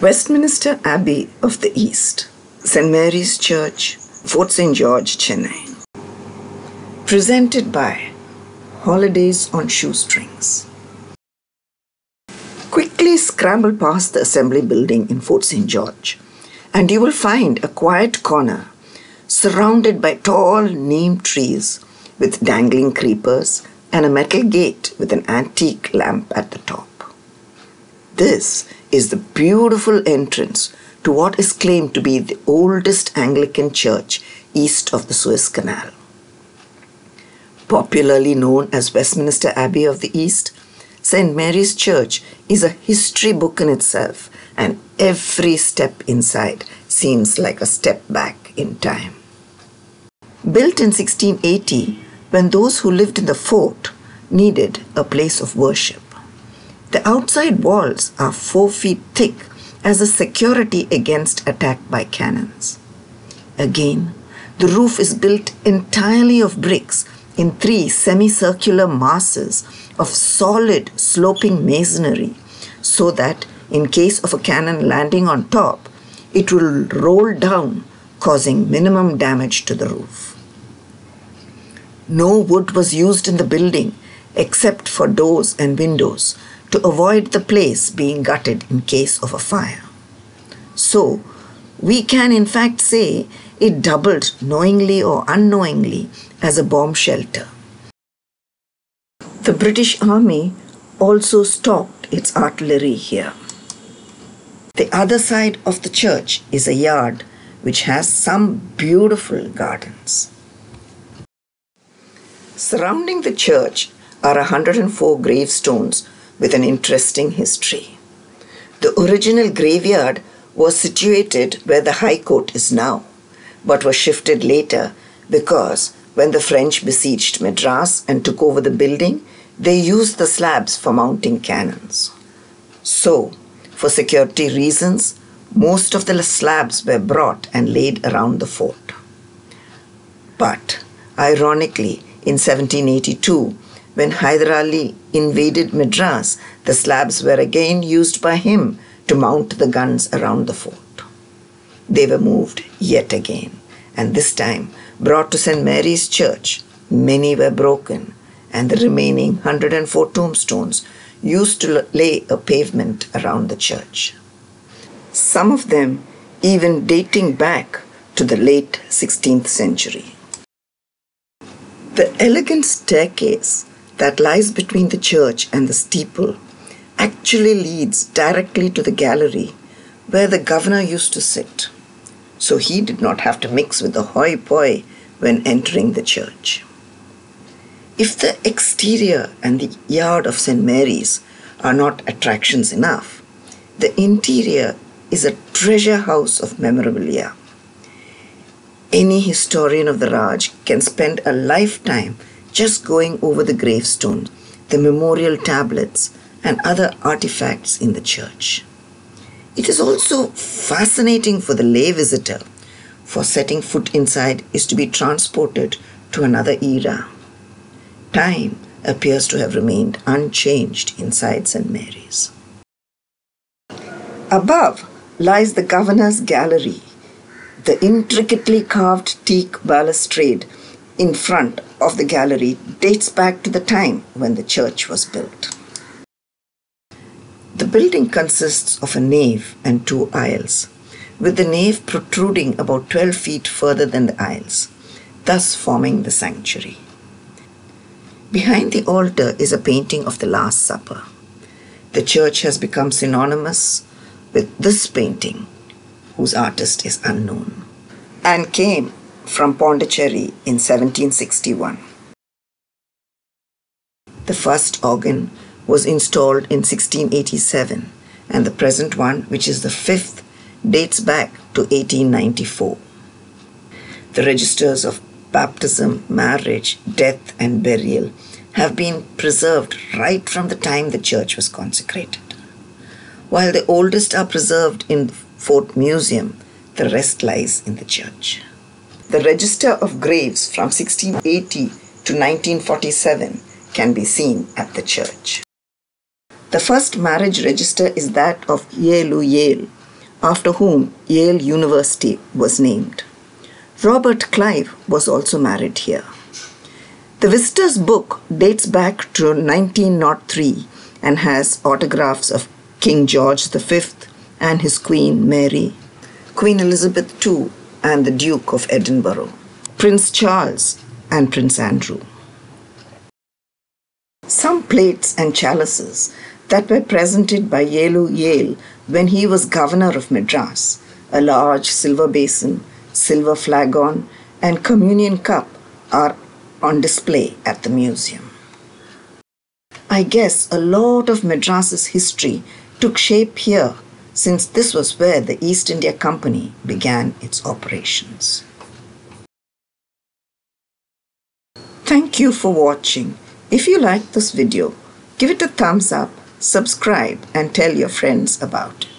Westminster Abbey of the East, St. Mary's Church, Fort St. George, Chennai. Presented by Holidays on Shoestrings. Quickly scramble past the assembly building in Fort St. George, and you will find a quiet corner surrounded by tall neem trees with dangling creepers and a metal gate with an antique lamp at the top. This is the beautiful entrance to what is claimed to be the oldest Anglican church east of the Suez Canal. Popularly known as Westminster Abbey of the East, St. Mary's Church is a history book in itself, and every step inside seems like a step back in time. Built in 1680, when those who lived in the fort needed a place of worship. The outside walls are four feet thick as a security against attack by cannons. Again, the roof is built entirely of bricks in three semicircular masses of solid sloping masonry so that in case of a cannon landing on top, it will roll down, causing minimum damage to the roof. No wood was used in the building except for doors and windows to avoid the place being gutted in case of a fire. So, we can in fact say it doubled knowingly or unknowingly as a bomb shelter. The British Army also stocked its artillery here. The other side of the church is a yard which has some beautiful gardens. Surrounding the church are 104 gravestones with an interesting history. The original graveyard was situated where the High Court is now, but was shifted later because when the French besieged Madras and took over the building, they used the slabs for mounting cannons. So, for security reasons, most of the slabs were brought and laid around the fort. But, ironically, in 1782, when Hyder Ali invaded Madras, the slabs were again used by him to mount the guns around the fort. They were moved yet again, and this time brought to St. Mary's Church. Many were broken, and the remaining 104 tombstones used to lay a pavement around the church. Some of them even dating back to the late 16th century. The elegant staircase that lies between the church and the steeple actually leads directly to the gallery where the governor used to sit. So he did not have to mix with the hoi poi when entering the church. If the exterior and the yard of St. Mary's are not attractions enough, the interior is a treasure house of memorabilia. Any historian of the Raj can spend a lifetime just going over the gravestones, the memorial tablets, and other artifacts in the church. It is also fascinating for the lay visitor, for setting foot inside is to be transported to another era. Time appears to have remained unchanged inside St. Mary's. Above lies the governor's gallery, the intricately carved teak balustrade in front of the gallery dates back to the time when the church was built. The building consists of a nave and two aisles, with the nave protruding about 12 feet further than the aisles, thus forming the sanctuary. Behind the altar is a painting of the Last Supper. The church has become synonymous with this painting, whose artist is unknown, and came from Pondicherry in 1761. The first organ was installed in 1687, and the present one, which is the fifth, dates back to 1894. The registers of baptism, marriage, death, and burial have been preserved right from the time the church was consecrated. While the oldest are preserved in Fort Museum, the rest lies in the church. The register of graves from 1680 to 1947 can be seen at the church. The first marriage register is that of Elihu Yale, after whom Yale University was named. Robert Clive was also married here. The visitor's book dates back to 1903 and has autographs of King George V and his Queen Mary, Queen Elizabeth II and the Duke of Edinburgh, Prince Charles and Prince Andrew. Some plates and chalices that were presented by Elihu Yale when he was governor of Madras, a large silver basin, silver flagon, and communion cup are on display at the museum. I guess a lot of Madras's history took shape here since this was where the East India Company began its operations. Thank you for watching. If you like this video, give it a thumbs up, subscribe and tell your friends about it.